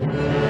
you.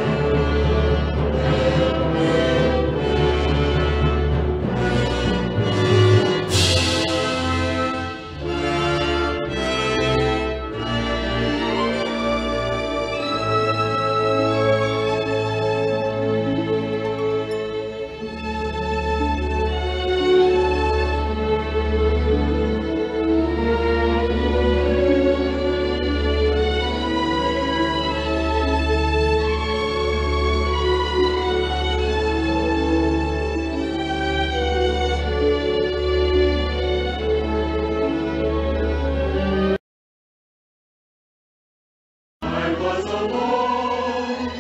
was alone,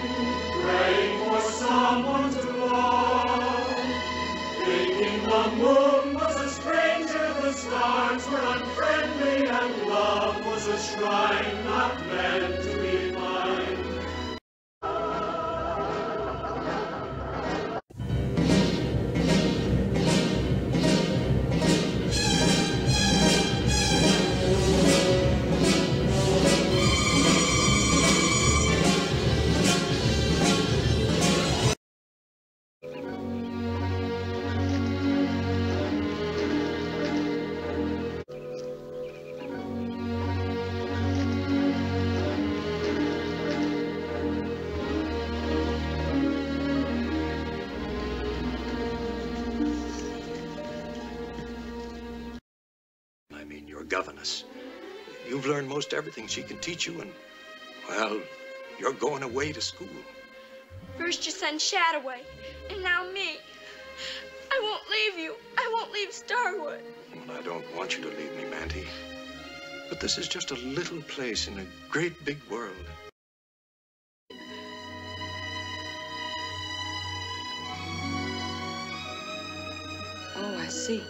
praying for someone to love, thinking the moon was a stranger, the stars were unfriendly, and love was a shrine not meant mean, your governess. You've learned most everything she can teach you, and, well, you're going away to school. First you send Shad away, and now me. I won't leave you. I won't leave Starwood. Well, I don't want you to leave me, Manty. But this is just a little place in a great big world. Oh, I see.